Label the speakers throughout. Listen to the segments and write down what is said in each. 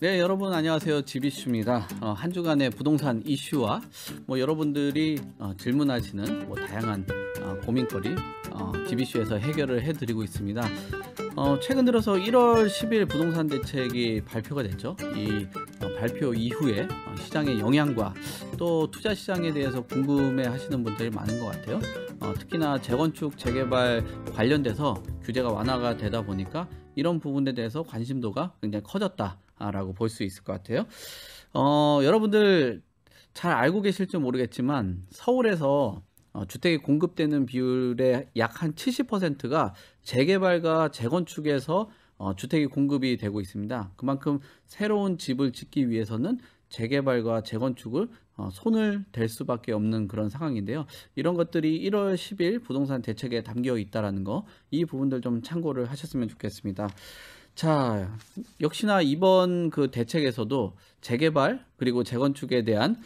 Speaker 1: 네, 여러분 안녕하세요. 지비슈입니다. 어, 한 주간의 부동산 이슈와 뭐 여러분들이 어, 질문하시는 뭐 다양한 어, 고민거리 어, 지비슈에서 해결을 해드리고 있습니다. 어, 최근 들어서 1월 10일 부동산 대책이 발표가 됐죠. 이 어, 발표 이후에 어, 시장의 영향과 또 투자 시장에 대해서 궁금해 하시는 분들이 많은 것 같아요. 어, 특히나 재건축 재개발 관련돼서 규제가 완화가 되다 보니까 이런 부분에 대해서 관심도가 굉장히 커졌다라고 볼 수 있을 것 같아요. 어, 여러분들 잘 알고 계실지 모르겠지만 서울에서 어, 주택이 공급되는 비율의 약 한 70%가 재개발과 재건축에서 어, 주택이 공급이 되고 있습니다. 그만큼 새로운 집을 짓기 위해서는 재개발과 재건축을 어, 손을 댈 수밖에 없는 그런 상황인데요. 이런 것들이 1월 10일 부동산 대책에 담겨 있다라는 거, 이 부분들 좀 참고를 하셨으면 좋겠습니다. 자, 역시나 이번 그 대책에서도 재개발 그리고 재건축에 대한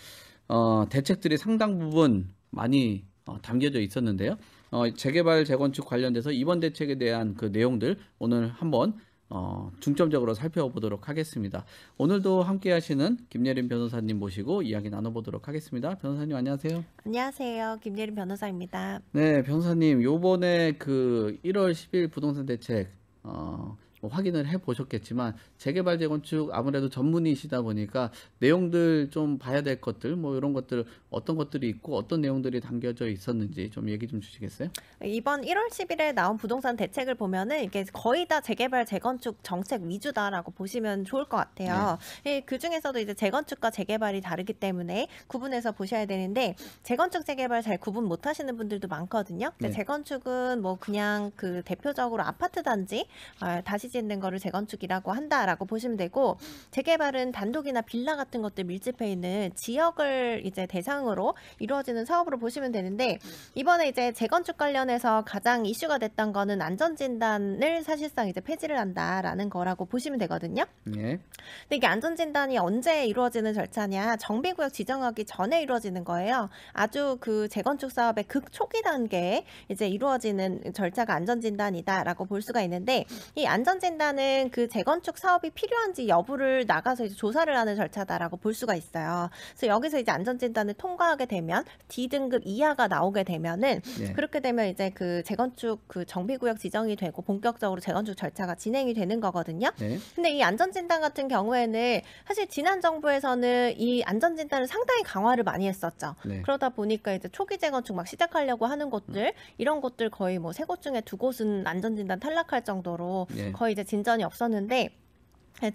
Speaker 1: 어, 대책들이 상당 부분 많이 어, 담겨져 있었는데요. 어, 재개발 재건축 관련돼서 이번 대책에 대한 그 내용들 오늘 한번 어, 중점적으로 살펴보도록 하겠습니다. 오늘도 함께 하시는 김예린 변호사님 모시고 이야기 나눠보도록 하겠습니다. 변호사님 안녕하세요.
Speaker 2: 안녕하세요. 김예린 변호사입니다.
Speaker 1: 네, 변호사님 요번에 그 1월 10일 부동산 대책 어, 뭐 확인을 해 보셨겠지만 재개발 재건축 아무래도 전문이시다 보니까 내용들 좀 봐야 될 것들 뭐 이런 것들 어떤 것들이 있고 어떤 내용들이 담겨져 있었는지 좀 얘기 좀 주시겠어요?
Speaker 2: 이번 1월 10일에 나온 부동산 대책을 보면은 이게 거의 다 재개발 재건축 정책 위주다라고 보시면 좋을 것 같아요. 예, 그 중에서도 이제 재건축과 재개발이 다르기 때문에 구분해서 보셔야 되는데 재건축 재개발 잘 구분 못 하시는 분들도 많거든요.
Speaker 1: 네.
Speaker 2: 재건축은 뭐 그냥 그 대표적으로 아파트 단지 아, 다시 짓는 거를 재건축이라고 한다라고 보시면 되고 재개발은 단독이나 빌라 같은 것들 밀집해 있는 지역을 이제 대상으로 이루어지는 사업으로 보시면 되는데 이번에 이제 재건축 관련해서 가장 이슈가 됐던 거는 안전 진단을 사실상 이제 폐지를 한다라는 거라고 보시면 되거든요.
Speaker 1: 네.
Speaker 2: 근데 이게 안전 진단이 언제 이루어지는 절차냐? 정비구역 지정하기 전에 이루어지는 거예요. 아주 그 재건축 사업의 극 초기 단계에 이제 이루어지는 절차가 안전 진단이다라고 볼 수가 있는데 이 안전 진단은 그 재건축 사업이 필요한지 여부를 나가서 이제 조사를 하는 절차다라고 볼 수가 있어요. 그래서 여기서 이제 안전진단을 통과하게 되면 D등급 이하가 나오게 되면은
Speaker 1: 네.
Speaker 2: 그렇게 되면 이제 그 재건축 그 정비구역 지정이 되고 본격적으로 재건축 절차가 진행이 되는 거거든요.
Speaker 1: 네.
Speaker 2: 근데 이 안전진단 같은 경우에는 사실 지난 정부에서는 이 안전진단을 상당히 강화를 많이 했었죠.
Speaker 1: 네.
Speaker 2: 그러다 보니까 이제 초기 재건축 막 시작하려고 하는 곳들 이런 곳들 거의 뭐 세 곳 중에 두 곳은 안전진단 탈락할 정도로
Speaker 1: 네.
Speaker 2: 거의 이제 진전이 없었는데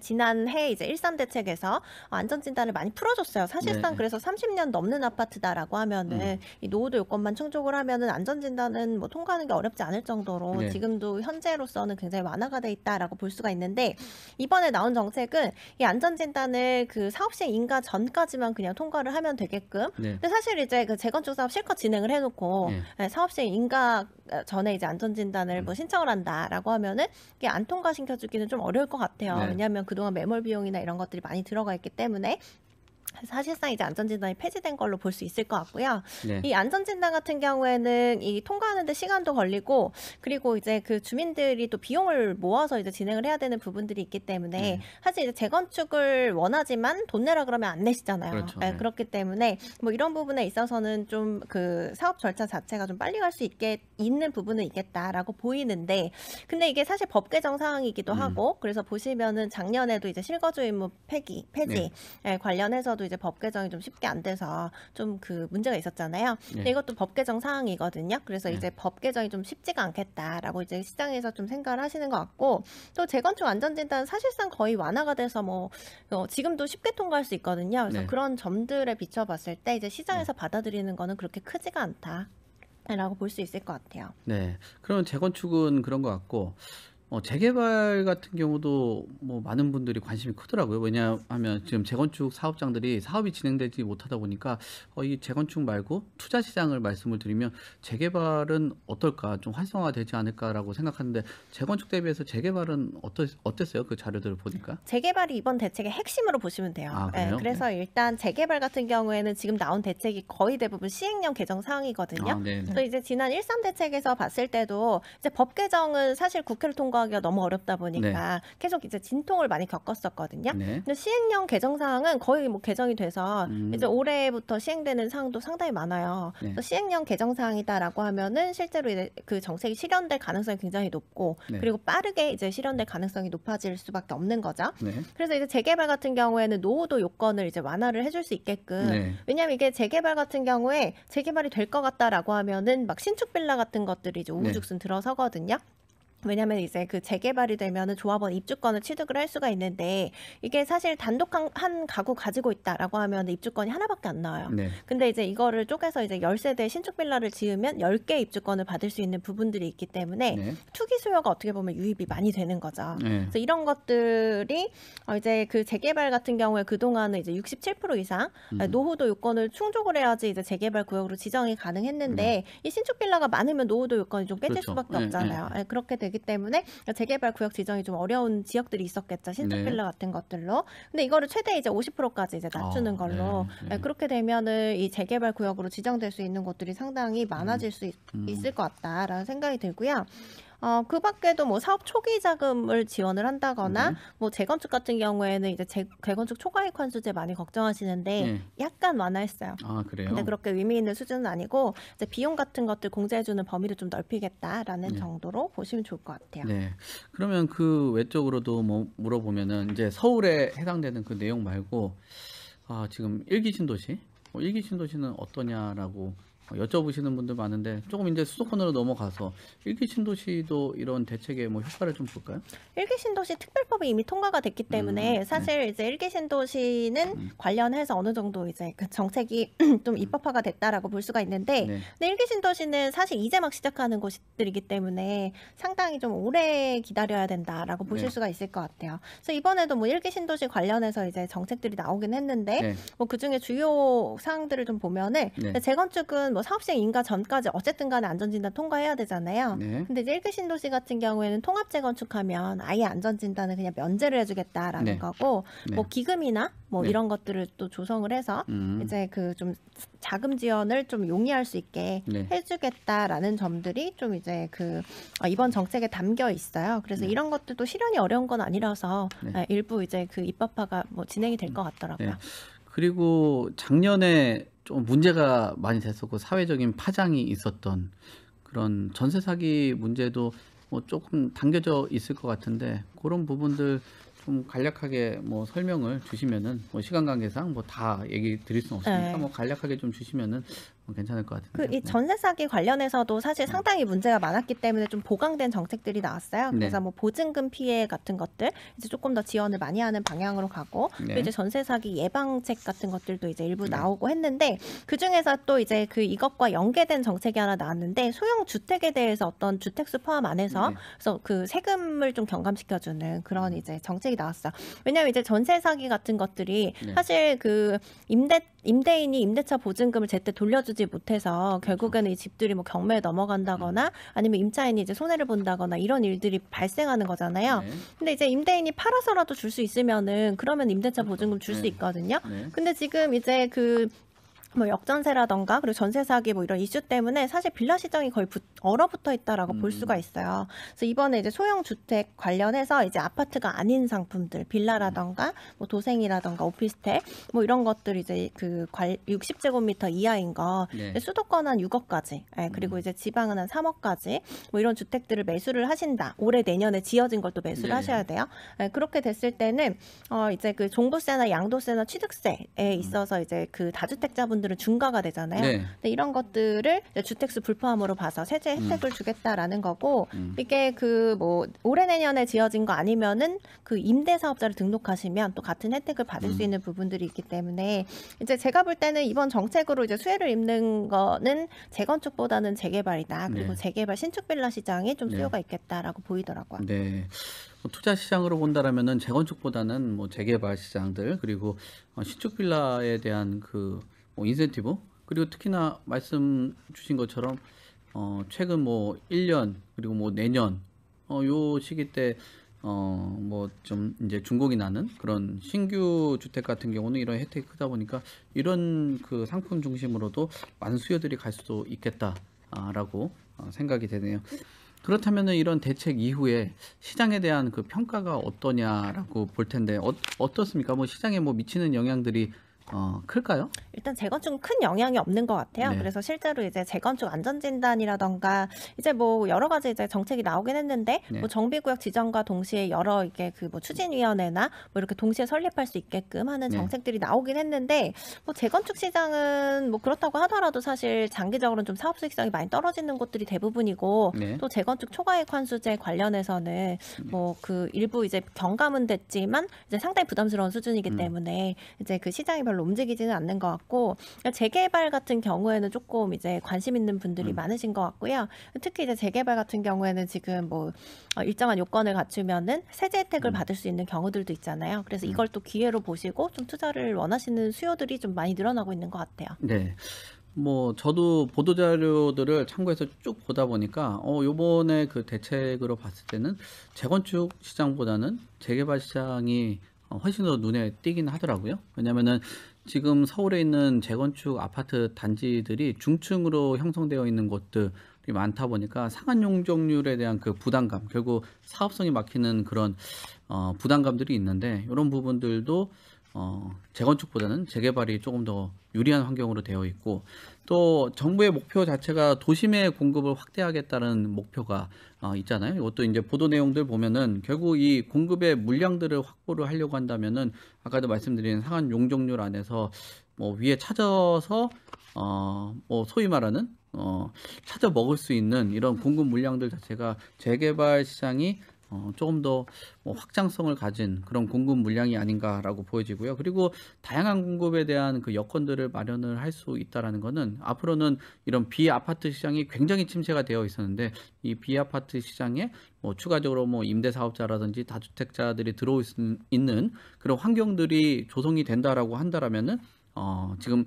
Speaker 2: 지난해 이제 일삼 대책에서 안전 진단을 많이 풀어줬어요. 사실상
Speaker 1: 네.
Speaker 2: 그래서 30년 넘는 아파트다라고 하면은
Speaker 1: 음.
Speaker 2: 이 노후도 요건만 충족을 하면은 안전 진단은 뭐 통과하는 게 어렵지 않을 정도로
Speaker 1: 네.
Speaker 2: 지금도 현재로서는 굉장히 완화가 돼 있다라고 볼 수가 있는데 이번에 나온 정책은 이 안전 진단을 그 사업 시행 인가 전까지만 그냥 통과를 하면 되게끔
Speaker 1: 네.
Speaker 2: 근데 사실 이제 그 재건축 사업 실컷 진행을 해놓고
Speaker 1: 네.
Speaker 2: 네, 사업 시행 인가 전에 이제 안전 진단을
Speaker 1: 음.
Speaker 2: 뭐 신청을 한다라고 하면은 이게 안 통과 시켜주기는 좀 어려울 것 같아요.
Speaker 1: 네.
Speaker 2: 왜냐하면 그동안 매몰 비용이나 이런 것들이 많이 들어가 있기 때문에 사실상 이제 안전진단이 폐지된 걸로 볼 수 있을 것 같고요.
Speaker 1: 네.
Speaker 2: 이 안전진단 같은 경우에는 이 통과하는데 시간도 걸리고 그리고 이제 그 주민들이 또 비용을 모아서 이제 진행을 해야 되는 부분들이 있기 때문에
Speaker 1: 네.
Speaker 2: 사실 이제 재건축을 원하지만 돈 내라 그러면 안 내시잖아요.
Speaker 1: 그렇죠.
Speaker 2: 네,
Speaker 1: 네.
Speaker 2: 그렇기 때문에 뭐 이런 부분에 있어서는 좀 그 사업 절차 자체가 좀 빨리 갈 수 있게 있는 부분은 있겠다라고 보이는데 근데 이게 사실 법 개정 사항이기도
Speaker 1: 음.
Speaker 2: 하고 그래서 보시면은 작년에도 이제 실거주 의무 폐기 폐지
Speaker 1: 네.
Speaker 2: 예, 관련해서도 이제 법 개정이 좀 쉽게 안 돼서 좀 그 문제가 있었잖아요. 근데
Speaker 1: 네.
Speaker 2: 이것도 법 개정 사항이거든요. 그래서
Speaker 1: 네.
Speaker 2: 이제 법 개정이 좀 쉽지가 않겠다라고 이제 시장에서 좀 생각을 하시는 것 같고 또 재건축 안전진단 사실상 거의 완화가 돼서 뭐 어, 지금도 쉽게 통과할 수 있거든요. 그래서
Speaker 1: 네.
Speaker 2: 그런 점들에 비춰봤을 때 이제 시장에서 받아들이는 거는 그렇게 크지가 않다. 라고 볼 수 있을 것 같아요.
Speaker 1: 네. 그럼 재건축은 그런 것 같고 어, 재개발 같은 경우도 뭐 많은 분들이 관심이 크더라고요. 왜냐하면 지금 재건축 사업장들이 사업이 진행되지 못하다 보니까 어, 이 재건축 말고 투자 시장을 말씀을 드리면 재개발은 어떨까 좀 활성화되지 않을까라고 생각하는데 재건축 대비해서 재개발은 어떠, 어땠어요? 그 자료들을 보니까.
Speaker 2: 재개발이 이번 대책의 핵심으로 보시면 돼요.
Speaker 1: 아,
Speaker 2: 예,
Speaker 1: 그래요?
Speaker 2: 그래서 일단 재개발 같은 경우에는 지금 나온 대책이 거의 대부분 시행령 개정 사항이거든요.
Speaker 1: 아, 네.
Speaker 2: 또 이제 지난 1.3 대책에서 봤을 때도 이제 법 개정은 사실 국회를 통과 하기가 너무 어렵다 보니까 계속 이제 진통을 많이 겪었었거든요.
Speaker 1: 네.
Speaker 2: 근데 시행령 개정 사항은 거의 뭐 개정이 돼서
Speaker 1: 음.
Speaker 2: 이제 올해부터 시행되는 사항도 상당히 많아요.
Speaker 1: 네.
Speaker 2: 그래서 시행령 개정 사항이다라고 하면은 실제로 이제 그 정책이 실현될 가능성이 굉장히 높고
Speaker 1: 네.
Speaker 2: 그리고 빠르게 이제 실현될 가능성이 높아질 수밖에 없는 거죠.
Speaker 1: 네.
Speaker 2: 그래서 이제 재개발 같은 경우에는 노후도 요건을 이제 완화를 해줄 수 있게끔
Speaker 1: 네.
Speaker 2: 왜냐하면 이게 재개발 같은 경우에 재개발이 될 것 같다라고 하면은 막 신축 빌라 같은 것들이 이제
Speaker 1: 네.
Speaker 2: 우후죽순 들어서거든요. 왜냐하면 이제 그 재개발이 되면은 조합원 입주권을 취득을 할 수가 있는데 이게 사실 단독 한, 한 가구 가지고 있다라고 하면 입주권이 하나밖에 안 나와요.
Speaker 1: 네.
Speaker 2: 근데 이제 이거를 쪼개서 이제 10세대 신축 빌라를 지으면 10개 입주권을 받을 수 있는 부분들이 있기 때문에
Speaker 1: 네.
Speaker 2: 투기 수요가 어떻게 보면 유입이 많이 되는 거죠.
Speaker 1: 네.
Speaker 2: 그래서 이런 것들이 어 이제 그 재개발 같은 경우에 그 동안은 이제 67% 이상
Speaker 1: 음.
Speaker 2: 노후도 요건을 충족을 해야지 이제 재개발 구역으로 지정이 가능했는데
Speaker 1: 네.
Speaker 2: 이 신축 빌라가 많으면 노후도 요건이 좀 깨질
Speaker 1: 그렇죠.
Speaker 2: 수밖에
Speaker 1: 네,
Speaker 2: 없잖아요. 예, 그렇게 되기 때문에 재개발 구역 지정이 좀 어려운 지역들이 있었겠죠. 신축
Speaker 1: 네.
Speaker 2: 빌라 같은 것들로. 근데 이거를 최대 이제 50%까지 이제 낮추는
Speaker 1: 아,
Speaker 2: 걸로
Speaker 1: 네, 네.
Speaker 2: 예, 그렇게 되면은 이 재개발 구역으로 지정될 수 있는 곳들이 상당히 많아질 수 있,
Speaker 1: 음.
Speaker 2: 을것 같다라는 생각이 들고요. 어, 그 밖에도 뭐 사업 초기 자금을 지원을 한다거나
Speaker 1: 네.
Speaker 2: 뭐 재건축 같은 경우에는 이제 재, 재건축 초과이익 환수제 많이 걱정하시는데
Speaker 1: 네.
Speaker 2: 약간 완화했어요.
Speaker 1: 아 그래요.
Speaker 2: 근데 그렇게 의미 있는 수준은 아니고 이제 비용 같은 것들 공제해주는 범위를 좀 넓히겠다라는
Speaker 1: 네.
Speaker 2: 정도로 보시면 좋을 것 같아요.
Speaker 1: 네. 그러면 그 외적으로도 뭐 물어보면은 이제 서울에 해당되는 그 내용 말고 아, 지금 일기 신도시, 어, 일기 신도시는 어떠냐라고 어, 여쭤보시는 분들 많은데 조금 이제 수도권으로 넘어가서 일기 신도시도 이런 대책에 뭐 효과를 좀 볼까요?
Speaker 2: 일기 신도시 특별법이 이미 통과가 됐기 때문에
Speaker 1: 음,
Speaker 2: 사실 이제 일기 신도시는
Speaker 1: 음.
Speaker 2: 관련해서 어느 정도 이제 그 정책이 좀 입법화가 됐다라고 볼 수가 있는데
Speaker 1: 네.
Speaker 2: 근데 일기 신도시는 사실 이제 막 시작하는 곳들이기 때문에 상당히 좀 오래 기다려야 된다라고 보실
Speaker 1: 네.
Speaker 2: 수가 있을 것 같아요. 그래서 이번에도 뭐 일기 신도시 관련해서 이제 정책들이 나오긴 했는데
Speaker 1: 네.
Speaker 2: 뭐 그중에 주요 사항들을 좀 보면은
Speaker 1: 네.
Speaker 2: 재건축은 뭐 사업 시행 인가 전까지 어쨌든 간에 안전진단 통과해야 되잖아요.
Speaker 1: 네.
Speaker 2: 근데 이제 일기 신도시 같은 경우에는 통합 재건축하면 아예 안전진단을 그냥 면제를 해주겠다라는
Speaker 1: 네.
Speaker 2: 거고
Speaker 1: 네.
Speaker 2: 뭐 기금이나 뭐
Speaker 1: 네.
Speaker 2: 이런 것들을 또 조성을 해서
Speaker 1: 음.
Speaker 2: 이제 그 좀 자금 지원을 좀 용이할 수 있게
Speaker 1: 네.
Speaker 2: 해주겠다라는 점들이 좀 이제 그 어, 이번 정책에 담겨 있어요. 그래서
Speaker 1: 네.
Speaker 2: 이런 것들도 실현이 어려운 건 아니라서
Speaker 1: 네.
Speaker 2: 예, 일부 이제 그 입법화가 뭐 진행이 될 것 같더라고요.
Speaker 1: 네. 그리고 작년에 좀 문제가 많이 됐었고 사회적인 파장이 있었던 그런 전세 사기 문제도 뭐 조금 당겨져 있을 것 같은데 그런 부분들 좀 간략하게 뭐 설명을 주시면은 뭐 시간 관계상 뭐 다 얘기 드릴 수는 없으니까
Speaker 2: 네.
Speaker 1: 뭐 간략하게 좀 주시면은 뭐 괜찮을 것 같은데.
Speaker 2: 그 이 전세 사기 관련해서도 사실 상당히 문제가 많았기 때문에 좀 보강된 정책들이 나왔어요.
Speaker 1: 네.
Speaker 2: 그래서 뭐 보증금 피해 같은 것들 이제 조금 더 지원을 많이 하는 방향으로 가고
Speaker 1: 네.
Speaker 2: 또 이제 전세 사기 예방책 같은 것들도 이제 일부
Speaker 1: 네.
Speaker 2: 나오고 했는데 그 중에서 또 이제 그 이것과 연계된 정책이 하나 나왔는데 소형 주택에 대해서 어떤 주택수 포함 안에서
Speaker 1: 네.
Speaker 2: 그래서 그 세금을 좀 경감시켜주는 그런 이제 정책이 나왔어. 왜냐하면 이제 전세 사기 같은 것들이
Speaker 1: 네.
Speaker 2: 사실 그 임대 임대인이 임대차 보증금을 제때 돌려주지 못해서 결국에는 이 집들이 뭐 경매에 넘어간다거나 아니면 임차인이 이제 손해를 본다거나 이런 일들이 발생하는 거잖아요.
Speaker 1: 네.
Speaker 2: 근데 이제 임대인이 팔아서라도 줄 수 있으면은 그러면 임대차 보증금 줄수
Speaker 1: 네.
Speaker 2: 있거든요.
Speaker 1: 네.
Speaker 2: 근데 지금 이제 그 뭐 역전세라던가 그리고 전세 사기 뭐 이런 이슈 때문에 사실 빌라 시장이 거의 붙- 얼어붙어 있다라고 볼
Speaker 1: 음.
Speaker 2: 수가 있어요. 그래서 이번에 이제 소형 주택 관련해서 이제 아파트가 아닌 상품들 빌라라던가 뭐 도생이라던가 오피스텔 뭐 이런 것들 이제 그 60제곱미터 이하인 거
Speaker 1: 네.
Speaker 2: 수도권 한 6억까지 예, 그리고
Speaker 1: 음.
Speaker 2: 이제 지방은 한 3억까지 뭐 이런 주택들을 매수를 하신다. 올해 내년에 지어진 걸 또 매수를
Speaker 1: 네.
Speaker 2: 하셔야 돼요. 예, 그렇게 됐을 때는 어 이제 그 종부세나 양도세나 취득세에
Speaker 1: 음.
Speaker 2: 있어서 이제 그 다주택자분들은 부분들은 중과가 되잖아요.
Speaker 1: 네.
Speaker 2: 근데 이런 것들을 주택수 불포함으로 봐서 세제 혜택을 주겠다라는 거고
Speaker 1: 음.
Speaker 2: 이게 그 뭐 올해 내년에 지어진 거 아니면은 그 임대 사업자를 등록하시면 또 같은 혜택을 받을
Speaker 1: 음.
Speaker 2: 수 있는 부분들이 있기 때문에 이제 제가 볼 때는 이번 정책으로 이제 수혜를 입는 거는 재건축보다는 재개발이다. 그리고
Speaker 1: 네.
Speaker 2: 재개발 신축 빌라 시장이 좀
Speaker 1: 네.
Speaker 2: 수요가 있겠다라고 보이더라고요.
Speaker 1: 네. 뭐 투자 시장으로 본다라면은 재건축보다는 뭐 재개발 시장들 그리고 어, 신축 빌라에 대한 그뭐 인센티브 그리고 특히나 말씀 주신 것처럼 어 최근 뭐 1년 그리고 뭐 내년 어 요 시기 때 어 뭐 좀 이제 준공이 나는 그런 신규 주택 같은 경우는 이런 혜택이 크다 보니까 이런 그 상품 중심으로도 많은 수요들이 갈 수도 있겠다라고 어, 생각이 되네요. 그렇다면은 이런 대책 이후에 시장에 대한 그 평가가 어떠냐라고 볼 텐데 어, 어떻습니까? 뭐 시장에 뭐 미치는 영향들이 어, 클까요?
Speaker 2: 일단 재건축은 큰 영향이 없는 것 같아요.
Speaker 1: 네.
Speaker 2: 그래서 실제로 이제 재건축 안전진단이라던가 이제 뭐 여러 가지 이제 정책이 나오긴 했는데
Speaker 1: 네.
Speaker 2: 뭐 정비구역 지정과 동시에 여러 이게 그 뭐 추진위원회나 뭐 이렇게 동시에 설립할 수 있게끔 하는
Speaker 1: 네.
Speaker 2: 정책들이 나오긴 했는데 뭐 재건축 시장은 뭐 그렇다고 하더라도 사실 장기적으로는 좀 사업 수익성이 많이 떨어지는 곳들이 대부분이고
Speaker 1: 네.
Speaker 2: 또 재건축 초과이익 환수제 관련해서는 뭐 그 일부 이제 경감은 됐지만 이제 상당히 부담스러운 수준이기
Speaker 1: 음.
Speaker 2: 때문에 이제 그 시장이 별로 움직이지는 않는 것 같고 재개발 같은 경우에는 조금 이제 관심 있는 분들이
Speaker 1: 음.
Speaker 2: 많으신 것 같고요. 특히 이제 재개발 같은 경우에는 지금 뭐 어, 일정한 요건을 갖추면은 세제 혜택을
Speaker 1: 음.
Speaker 2: 받을 수 있는 경우들도 있잖아요. 그래서
Speaker 1: 음.
Speaker 2: 이걸 또 기회로 보시고 좀 투자를 원하시는 수요들이 좀 많이 늘어나고 있는 것 같아요.
Speaker 1: 네. 뭐 저도 보도 자료들을 참고해서 쭉 보다 보니까 어 요번에 그 대책으로 봤을 때는 재건축 시장보다는 재개발 시장이 어, 훨씬 더 눈에 띄긴 하더라고요. 왜냐면은 지금 서울에 있는 재건축 아파트 단지들이 중층으로 형성되어 있는 곳들이 많다 보니까 상한 용적률에 대한 그 부담감, 결국 사업성이 막히는 그런 어, 부담감들이 있는데 이런 부분들도 어, 재건축보다는 재개발이 조금 더 유리한 환경으로 되어 있고 또 정부의 목표 자체가 도심의 공급을 확대하겠다는 목표가 어, 있잖아요. 이것도 이제 보도 내용들 보면은 결국 이 공급의 물량들을 확보를 하려고 한다면은 아까도 말씀드린 상한 용적률 안에서 뭐 위에 찾아서 어, 뭐 소위 말하는 어, 찾아 먹을 수 있는 이런 공급 물량들 자체가 재개발 시장이 어, 조금 더 뭐 확장성을 가진 그런 공급 물량이 아닌가라고 보여지고요. 그리고 다양한 공급에 대한 그 여건들을 마련을 할 수 있다라는 것은 앞으로는 이런 비아파트 시장이 굉장히 침체가 되어 있었는데 이 비아파트 시장에 뭐 추가적으로 뭐 임대 사업자라든지 다주택자들이 들어올 수 있는 그런 환경들이 조성이 된다라고 한다라면은 어, 지금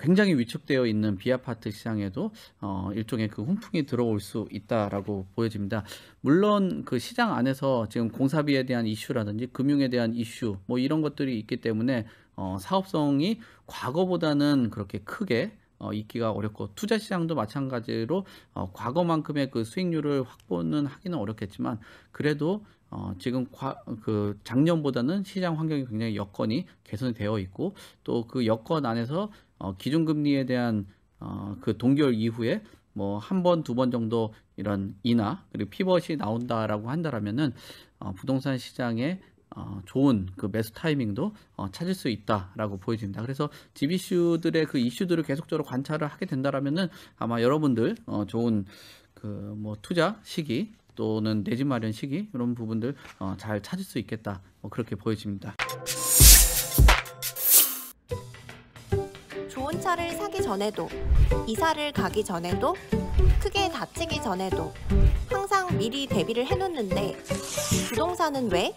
Speaker 1: 굉장히 위축되어 있는 비아파트 시장에도 어, 일종의 그 훈풍이 들어올 수 있다라고 보여집니다. 물론 그 시장 안에서 지금 공사비에 대한 이슈라든지 금융에 대한 이슈 뭐 이런 것들이 있기 때문에 어, 사업성이 과거보다는 그렇게 크게 어, 있기가 어렵고 투자 시장도 마찬가지로 어, 과거만큼의 그 수익률을 확보는 하기는 어렵겠지만 그래도 어, 지금 과, 그 작년보다는 시장 환경이 굉장히 여건이 개선이 되어 있고 또 그 여건 안에서 어, 기준금리에 대한 어, 그 동결 이후에 뭐 한 번, 두 번 정도 이런 인하 그리고 피벗이 나온다라고 한다라면은 어, 부동산 시장에 어, 좋은 그 매수 타이밍도 어, 찾을 수 있다라고 보여집니다. 그래서 집 이슈들의 그 이슈들을 계속적으로 관찰을 하게 된다라면은 아마 여러분들 어, 좋은 그 뭐 투자 시기 또는 내 집 마련 시기 이런 부분들 어, 잘 찾을 수 있겠다. 뭐 그렇게 보여집니다.
Speaker 2: 차를 사기 전에도 이사를 가기 전에도 크게 다치기 전에도 항상 미리 대비를 해놓는데 부동산은 왜?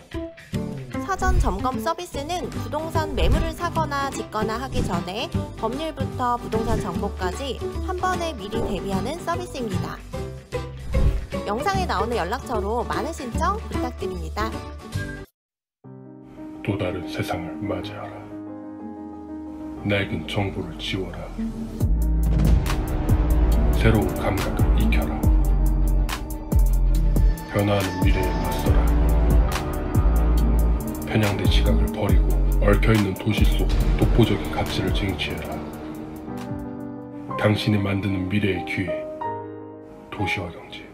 Speaker 2: 사전 점검 서비스는 부동산 매물을 사거나 짓거나 하기 전에 법률부터 부동산 정보까지 한 번에 미리 대비하는 서비스입니다. 영상에 나오는 연락처로 많은 신청 부탁드립니다.
Speaker 3: 또 다른 세상을 맞이하라. 낡은 정보를 지워라. 새로운 감각을 익혀라. 변화하는 미래에 맞서라. 편향된 시각을 버리고 얽혀있는 도시 속 독보적인 가치를 쟁취해라. 당신이 만드는 미래의 기회. 도시화 경제.